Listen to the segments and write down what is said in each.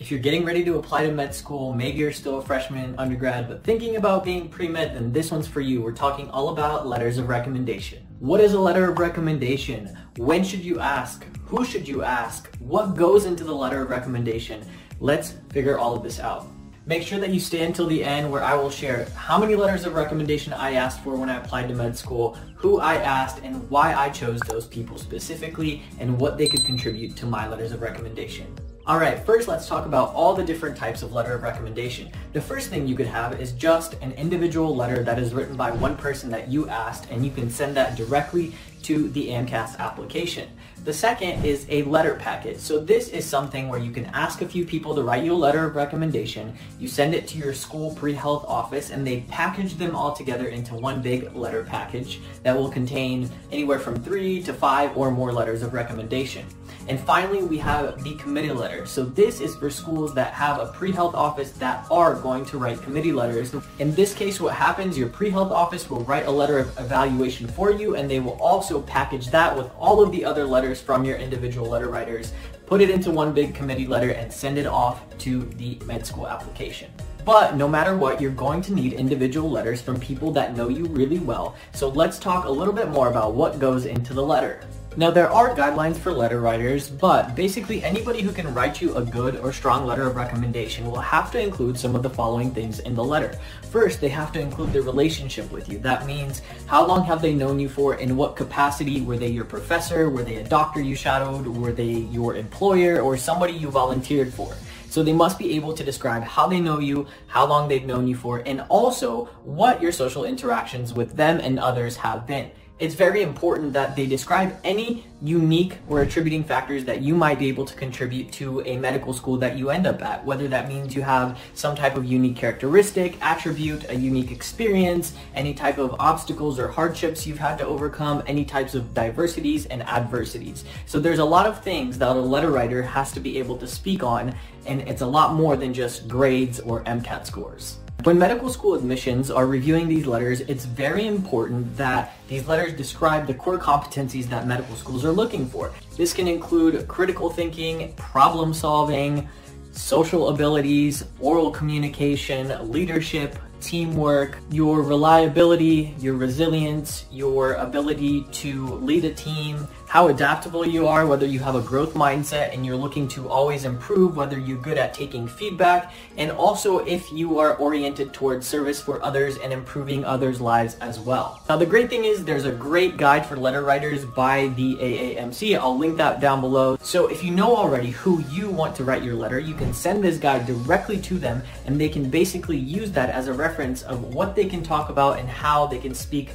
If you're getting ready to apply to med school, maybe you're still a freshman undergrad, but thinking about being pre-med, then this one's for you. We're talking all about letters of recommendation. What is a letter of recommendation? When should you ask? Who should you ask? What goes into the letter of recommendation? Let's figure all of this out. Make sure that you stay until the end where I will share how many letters of recommendation I asked for when I applied to med school, who I asked, and why I chose those people specifically, and what they could contribute to my letters of recommendation. Alright, first let's talk about all the different types of letter of recommendation. The first thing you could have is just an individual letter that is written by one person that you asked and you can send that directly to the AMCAS application. The second is a letter packet. So this is something where you can ask a few people to write you a letter of recommendation. You send it to your school pre-health office and they package them all together into one big letter package that will contain anywhere from three to five or more letters of recommendation. And finally, we have the committee letter. So this is for schools that have a pre-health office that are going to write committee letters. In this case, what happens, your pre-health office will write a letter of evaluation for you and they will also package that with all of the other letters from your individual letter writers, put it into one big committee letter and send it off to the med school application. But no matter what, you're going to need individual letters from people that know you really well. So let's talk a little bit more about what goes into the letter. Now there are guidelines for letter writers, but basically anybody who can write you a good or strong letter of recommendation will have to include some of the following things in the letter. First, they have to include their relationship with you. That means how long have they known you for, in what capacity, were they your professor, were they a doctor you shadowed, were they your employer, or somebody you volunteered for. So they must be able to describe how they know you, how long they've known you for, and also what your social interactions with them and others have been it's very important that they describe any unique or attributing factors that you might be able to contribute to a medical school that you end up at, whether that means you have some type of unique characteristic, attribute, a unique experience, any type of obstacles or hardships you've had to overcome, any types of diversities and adversities. So there's a lot of things that a letter writer has to be able to speak on, and it's a lot more than just grades or MCAT scores. When medical school admissions are reviewing these letters, it's very important that these letters describe the core competencies that medical schools are looking for. This can include critical thinking, problem solving, social abilities, oral communication, leadership, teamwork, your reliability, your resilience, your ability to lead a team, how adaptable you are, whether you have a growth mindset and you're looking to always improve, whether you're good at taking feedback, and also if you are oriented towards service for others and improving others' lives as well. Now the great thing is there's a great guide for letter writers by the AAMC. I'll link that down below. So if you know already who you want to write your letter, you can send this guide directly to them and they can basically use that as a reference of what they can talk about and how they can speak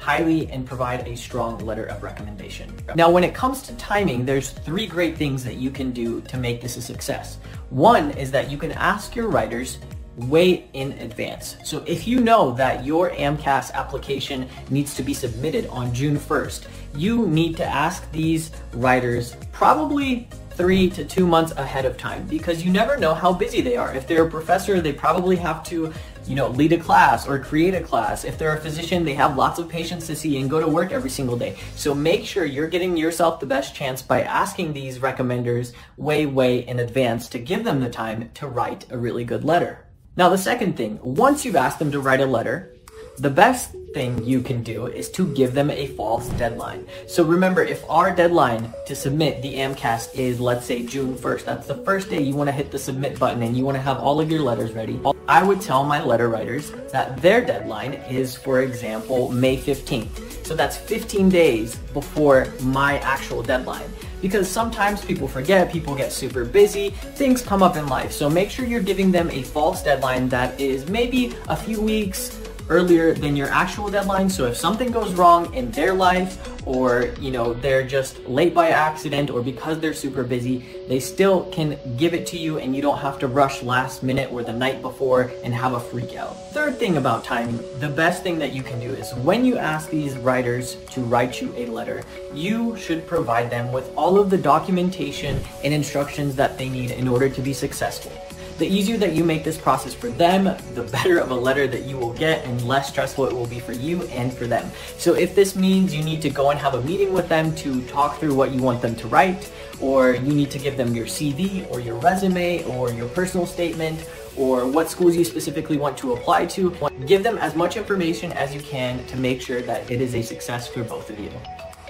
highly and provide a strong letter of recommendation. Now, when it comes to timing, there's three great things that you can do to make this a success. One is that you can ask your writers way in advance. So if you know that your AMCAS application needs to be submitted on June 1st, you need to ask these writers probably three to two months ahead of time because you never know how busy they are. If they're a professor, they probably have to, you know, lead a class or create a class. If they're a physician, they have lots of patients to see and go to work every single day. So make sure you're getting yourself the best chance by asking these recommenders way, way in advance to give them the time to write a really good letter. Now, the second thing, once you've asked them to write a letter, the best thing you can do is to give them a false deadline. So remember, if our deadline to submit the AMCAS is, let's say, June 1st, that's the first day you want to hit the submit button and you want to have all of your letters ready, I would tell my letter writers that their deadline is, for example, May 15th. So that's 15 days before my actual deadline because sometimes people forget, people get super busy, things come up in life. So make sure you're giving them a false deadline that is maybe a few weeks, earlier than your actual deadline. So if something goes wrong in their life or, you know, they're just late by accident or because they're super busy, they still can give it to you and you don't have to rush last minute or the night before and have a freak out. Third thing about timing, the best thing that you can do is when you ask these writers to write you a letter, you should provide them with all of the documentation and instructions that they need in order to be successful. The easier that you make this process for them, the better of a letter that you will get and less stressful it will be for you and for them. So if this means you need to go and have a meeting with them to talk through what you want them to write, or you need to give them your CV or your resume or your personal statement or what schools you specifically want to apply to. Give them as much information as you can to make sure that it is a success for both of you.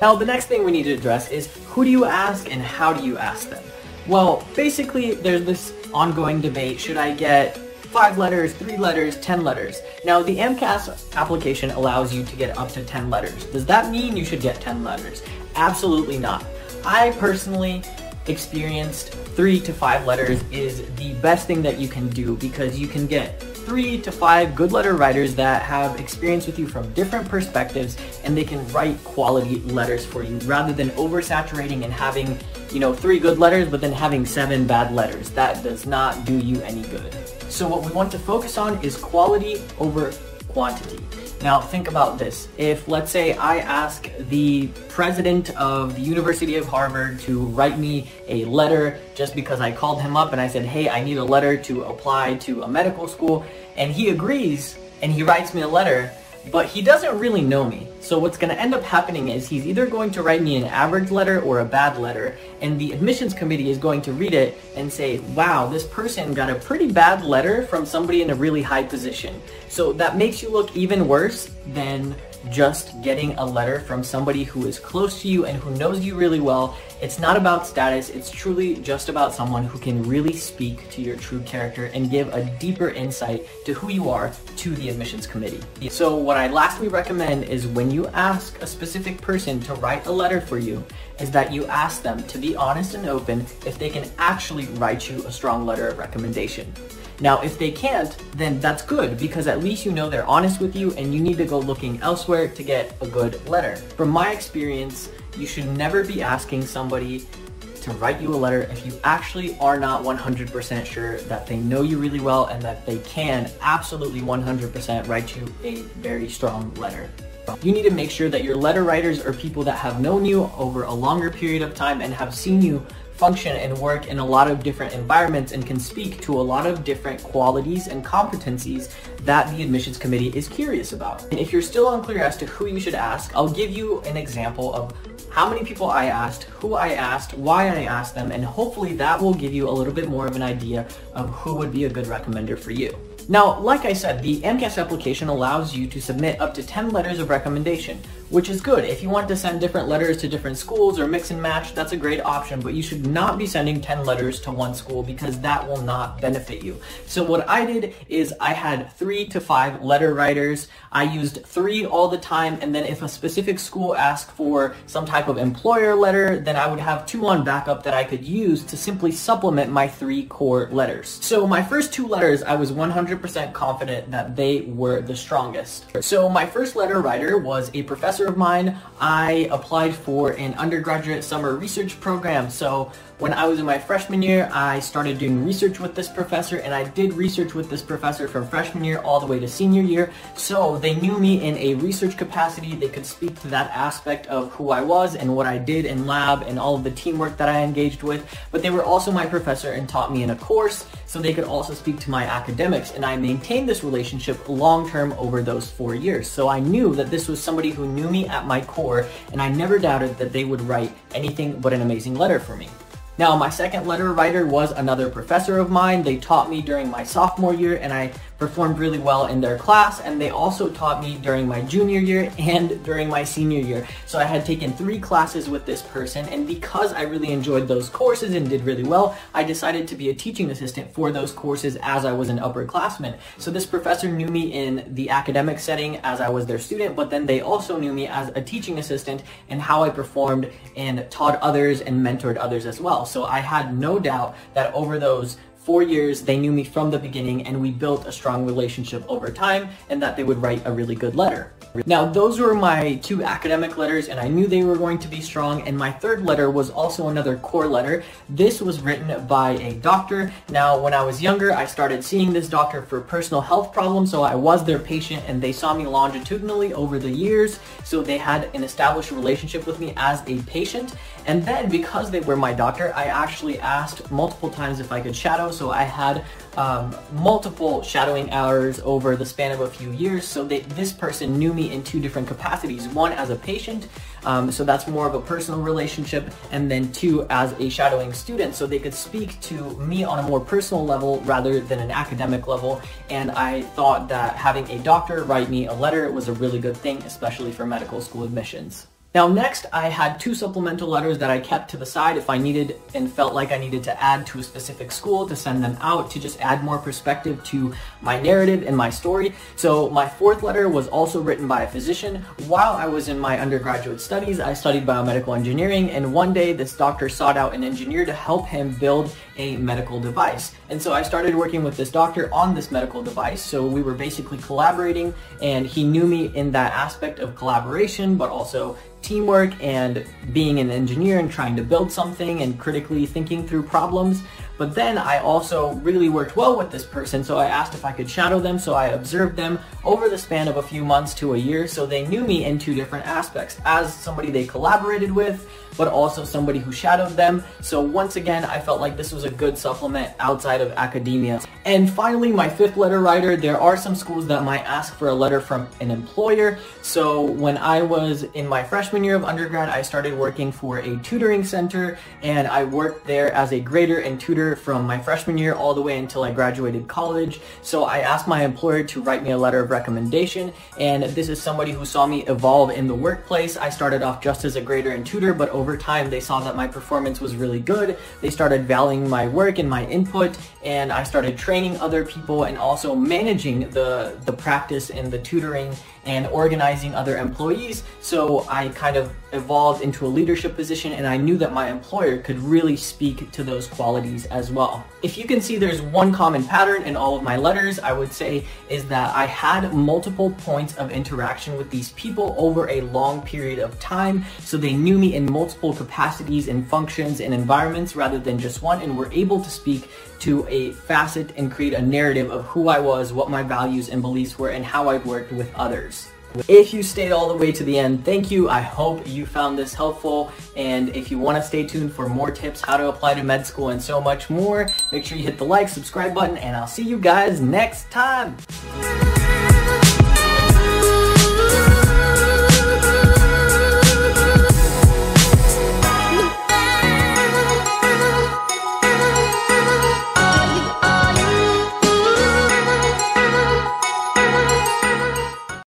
Now, the next thing we need to address is who do you ask and how do you ask them? Well, basically, there's this ongoing debate. Should I get five letters, three letters, 10 letters? Now, the AMCAS application allows you to get up to 10 letters. Does that mean you should get 10 letters? Absolutely not. I personally experienced three to five letters is the best thing that you can do because you can get three to five good letter writers that have experience with you from different perspectives and they can write quality letters for you rather than oversaturating and having you know three good letters but then having seven bad letters that does not do you any good so what we want to focus on is quality over quantity now think about this. If let's say I ask the president of the University of Harvard to write me a letter just because I called him up and I said, hey, I need a letter to apply to a medical school, and he agrees and he writes me a letter, but he doesn't really know me. So what's going to end up happening is he's either going to write me an average letter or a bad letter, and the admissions committee is going to read it and say, wow, this person got a pretty bad letter from somebody in a really high position. So that makes you look even worse than just getting a letter from somebody who is close to you and who knows you really well. It's not about status, it's truly just about someone who can really speak to your true character and give a deeper insight to who you are to the admissions committee. So what I lastly recommend is when you ask a specific person to write a letter for you, is that you ask them to be honest and open if they can actually write you a strong letter of recommendation. Now, if they can't, then that's good because at least you know they're honest with you and you need to go looking elsewhere to get a good letter. From my experience, you should never be asking somebody to write you a letter if you actually are not 100% sure that they know you really well and that they can absolutely 100% write you a very strong letter. You need to make sure that your letter writers are people that have known you over a longer period of time and have seen you function and work in a lot of different environments and can speak to a lot of different qualities and competencies that the admissions committee is curious about. And if you're still unclear as to who you should ask, I'll give you an example of how many people I asked, who I asked, why I asked them, and hopefully that will give you a little bit more of an idea of who would be a good recommender for you. Now, like I said, the AMCAS application allows you to submit up to 10 letters of recommendation, which is good. If you want to send different letters to different schools or mix and match, that's a great option, but you should not be sending 10 letters to one school because that will not benefit you. So what I did is I had three to five letter writers. I used three all the time, and then if a specific school asked for some type of employer letter, then I would have two on backup that I could use to simply supplement my three core letters. So my first two letters, I was 100 100% confident that they were the strongest. So my first letter writer was a professor of mine. I applied for an undergraduate summer research program. So when I was in my freshman year, I started doing research with this professor and I did research with this professor from freshman year all the way to senior year. So they knew me in a research capacity. They could speak to that aspect of who I was and what I did in lab and all of the teamwork that I engaged with. But they were also my professor and taught me in a course so they could also speak to my academics and I maintained this relationship long term over those four years. So I knew that this was somebody who knew me at my core and I never doubted that they would write anything but an amazing letter for me. Now, my second letter writer was another professor of mine. They taught me during my sophomore year and I performed really well in their class and they also taught me during my junior year and during my senior year. So I had taken three classes with this person and because I really enjoyed those courses and did really well, I decided to be a teaching assistant for those courses as I was an upperclassman. So this professor knew me in the academic setting as I was their student, but then they also knew me as a teaching assistant and how I performed and taught others and mentored others as well. So I had no doubt that over those four years, they knew me from the beginning and we built a strong relationship over time and that they would write a really good letter. Now, those were my two academic letters and I knew they were going to be strong and my third letter was also another core letter. This was written by a doctor. Now, when I was younger, I started seeing this doctor for personal health problems, so I was their patient and they saw me longitudinally over the years, so they had an established relationship with me as a patient And then because they were my doctor, I actually asked multiple times if I could shadow. So I had um, multiple shadowing hours over the span of a few years. So they, this person knew me in two different capacities. One as a patient, um, so that's more of a personal relationship, and then two as a shadowing student, so they could speak to me on a more personal level rather than an academic level. And I thought that having a doctor write me a letter was a really good thing, especially for medical school admissions. Now next, I had two supplemental letters that I kept to the side if I needed and felt like I needed to add to a specific school to send them out to just add more perspective to my narrative and my story. So my fourth letter was also written by a physician. While I was in my undergraduate studies, I studied biomedical engineering and one day this doctor sought out an engineer to help him build a medical device. And so I started working with this doctor on this medical device. So we were basically collaborating and he knew me in that aspect of collaboration, but also teamwork and being an engineer and trying to build something and critically thinking through problems. But then I also really worked well with this person, so I asked if I could shadow them, so I observed them over the span of a few months to a year, so they knew me in two different aspects, as somebody they collaborated with, but also somebody who shadowed them. So once again, I felt like this was a good supplement outside of academia. And finally, my fifth letter writer, there are some schools that might ask for a letter from an employer. So when I was in my freshman year of undergrad, I started working for a tutoring center and I worked there as a grader and tutor from my freshman year all the way until I graduated college. So I asked my employer to write me a letter of recommendation. And this is somebody who saw me evolve in the workplace. I started off just as a grader and tutor, but over time they saw that my performance was really good. They started valuing my work and my input, and I started training other people and also managing the, the practice and the tutoring and organizing other employees. So I kind of evolved into a leadership position and I knew that my employer could really speak to those qualities as well. If you can see there's one common pattern in all of my letters, I would say is that I had multiple points of interaction with these people over a long period of time. So they knew me in multiple capacities and functions and environments rather than just one and were able to speak to a facet and create a narrative of who I was, what my values and beliefs were, and how I worked with others. If you stayed all the way to the end, thank you. I hope you found this helpful. And if you want to stay tuned for more tips, how to apply to med school, and so much more, make sure you hit the like, subscribe button, and I'll see you guys next time.